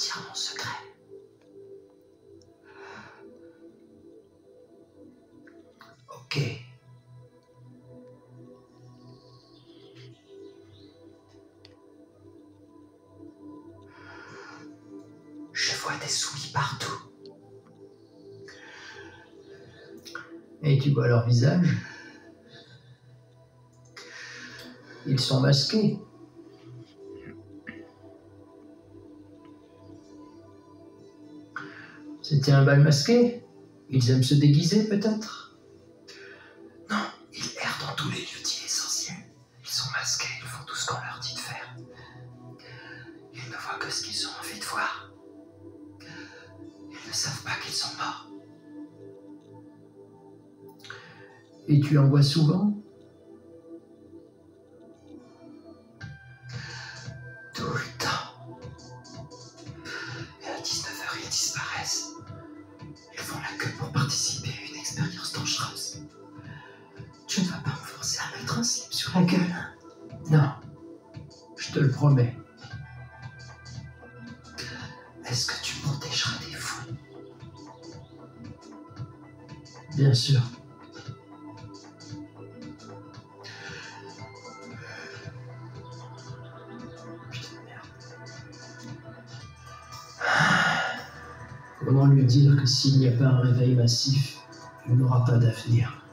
dire mon secret. Ok. Je vois des souris partout. Et tu vois leur visage? Ils sont masqués. C'était un bal masqué Ils aiment se déguiser peut-être? Non, ils errent dans tous les lieux dits essentiels. Ils sont masqués, ils font tout ce qu'on leur dit de faire. Ils ne voient que ce qu'ils ont envie de voir. Ils ne savent pas qu'ils sont morts. Et tu en vois souvent? Disparaissent. Ils font la queue pour participer à une expérience dangereuse. Tu ne vas pas me forcer à mettre un slip sur la gueule. hein? Non. Je te le promets. Est-ce que tu protégeras des fous? Bien sûr. Comment lui dire que s'il n'y a pas un réveil massif, il n'aura pas d'avenir?